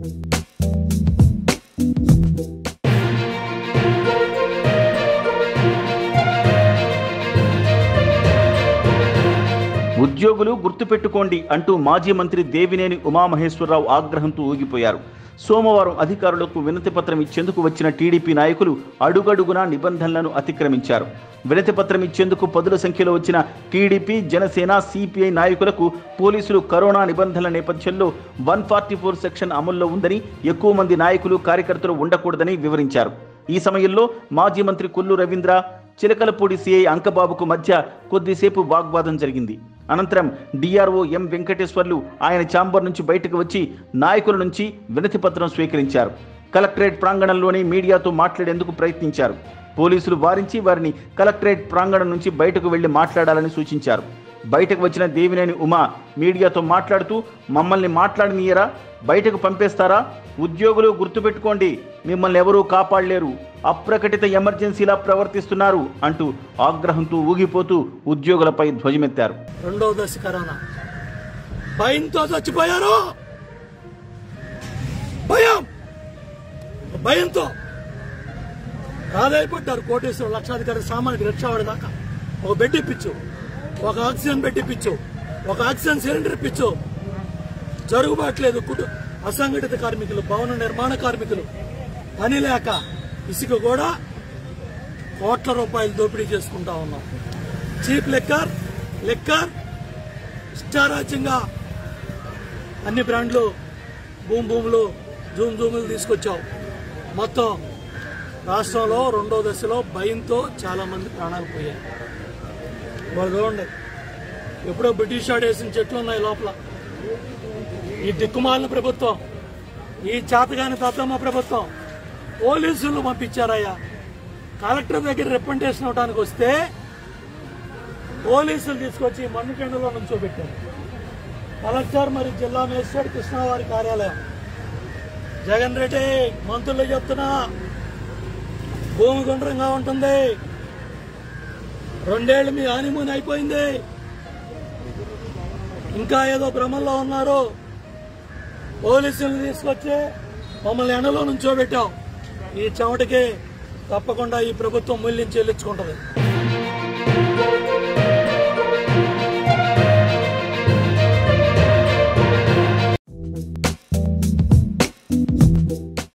Thank you. ఉద్యోగులు గుర్తుపెట్టుకోండి అంటూ మాజీ మంత్రి దేవినేని ఉమామహేశ్వరరావు ఆగ్రహంతో ఊగిపోయారు. సోమవారం అధికారులకు వినతిపత్రం ఇచ్చేందుకు వచ్చిన టీడీపీ నాయకులు అడుగడుగునా నిబంధనలను అతిక్రమించారు. వినతిపత్రం ఇచ్చేందుకు పదుల సంఖ్యలో వచ్చిన టీడీపీ జనసేన సిపిఐ నాయకులకు పోలీసులు కరోనా నిబంధనల నేపథ్యంలో వన్ ఫార్టీ ఫోర్ సెక్షన్ అమల్లో ఉందని ఎక్కువ మంది నాయకులు కార్యకర్తలు ఉండకూడదని వివరించారు. ఈ సమయంలో మాజీ మంత్రి కొల్లు రవీంద్ర చిలకలపూడి సిఐ అంకబాబుకు మధ్య కొద్దిసేపు వాగ్వాదం జరిగింది. అనంతరం డిఆర్ఓ ఎం వెంకటేశ్వర్లు ఆయన ఛాంబర్ నుంచి బయటకు వచ్చి నాయకుల నుంచి వినతి పత్రం స్వీకరించారు. కలెక్టరేట్ ప్రాంగణంలోనే మీడియాతో మాట్లాడేందుకు ప్రయత్నించారు. పోలీసులు వారించి వారిని కలెక్టరేట్ ప్రాంగణం నుంచి బయటకు వెళ్ళి మాట్లాడాలని సూచించారు. బయటకు వచ్చిన దేవినేని ఉమా మీడియాతో మాట్లాడుతూ మమ్మల్ని మాట్లాడనీయరా? బయటకు పంపేస్తారా? ఉద్యోగులు గుర్తుపెట్టుకోండి. మిమ్మల్ని ఎవరూ కాపాడలేరు. అప్రకటిత ఎమర్జెన్సీలా ప్రవర్తిస్తున్నారు అంటూ ఆగ్రహంతో ఊగిపోతూ ఉద్యోగులపై ధ్వజమెత్తారు. రెండో దశ కరోనా. భయంతో చచ్చిపోయారు. భయం. భయంతో రాధాయపడ్డారు కోటేశ్వరం లక్షాధికారి సామాన్యుడు రిక్షావాడి దాకా. ఒక బెడ్ ఇప్పించు ఒక ఆక్సిజన్ బెడ్ ఇప్పించు ఒక ఆక్సిజన్ సిలిండర్ ఇప్పించు. జరుగుబాట్లేదు కుటుంబ అసంఘటిత కార్మికులు భవన నిర్మాణ కార్మికులు పని లేక ఇసుక కూడా కోట్ల రూపాయలు దోపిడీ చేసుకుంటా ఉన్నాం. చీప్ లెక్కర్ లెక్కర్ ఇష్టారాజ్యంగా అన్ని బ్రాండ్లు భూమి భూములు జూమ్ జూములు తీసుకొచ్చావు. మొత్తం రాష్ట్రంలో రెండో దశలో భయంతో చాలా మంది ప్రాణాలు పోయాయి. వాళ్ళు చూడండి ఎప్పుడో బ్రిటిష్ ఆడేసిన వేసిన చెట్లు ఉన్నాయి లోపల. ఈ దిక్కుమాలిన ప్రభుత్వం ఈ చేతగాని తత్తమ్మ ప్రభుత్వం పోలీసులు పంపించారయ్యా. కలెక్టర్ దగ్గర రిప్రజెంటేషన్ అవడానికి వస్తే పోలీసులు తీసుకొచ్చి మన్నుకెండలో నుంచోబెట్టారు. కలెక్టర్ మరి జిల్లా మేజిస్ట్రేట్ కృష్ణావారి కార్యాలయం. జగన్ రెడ్డి మంత్రులు చెప్తున్నా భూమి గుండ్రంగా ఉంటుంది. రెండేళ్ళు మీ హానిమూన్ అయిపోయింది. ఇంకా ఏదో భ్రమంలో ఉన్నారు. పోలీసులు తీసుకొచ్చి మమ్మల్ని ఎండలో నుంచోబెట్టాం. ఈ చెమటకి తప్పకుండా ఈ ప్రభుత్వం మూల్యం చెల్లించుకుంటుంది.